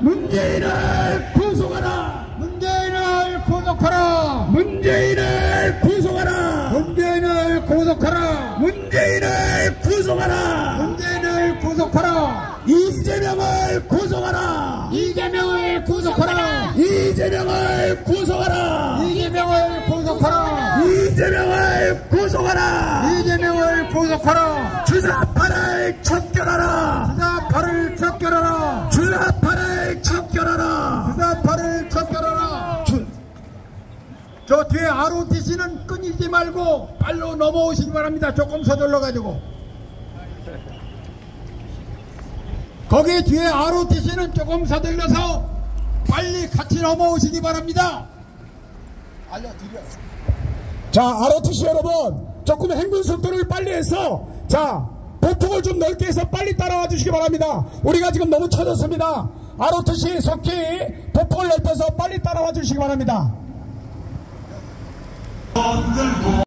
문재인을 구속하라. 문재인을 구속하라. 문재인을 구속하라. 문재인을 구속하라. 문재인을 구속하라. 문재인을 구속하라. 이재명을 구속하라. 이재명을 구속하라. 이재명을 구속하라. 이재명을 구속하라. 이재명을 구속하라. 이재명을 구속하라. 주사 척결하라 주, 저 뒤에 ROTC는 끊이지 말고 빨로 넘어오시기 바랍니다. 조금 서둘러 가지고. 거기 뒤에 ROTC는 조금 서둘러서 빨리 같이 넘어오시기 바랍니다. 알려드려 자, ROTC 여러분, 조금 행군 속도를 빨리 해서, 자, 보폭을 좀 넓게 해서 빨리 따라와 주시기 바랍니다. 우리가 지금 너무 쳐졌습니다. ROTC 속히 보폭을 넓혀서 빨리 따라와 주시기 바랍니다.